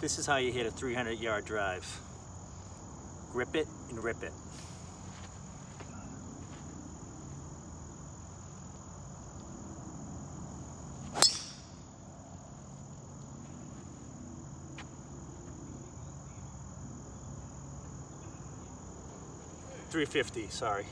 This is how you hit a 300 yard drive. Grip it and rip it. Three fifty, sorry.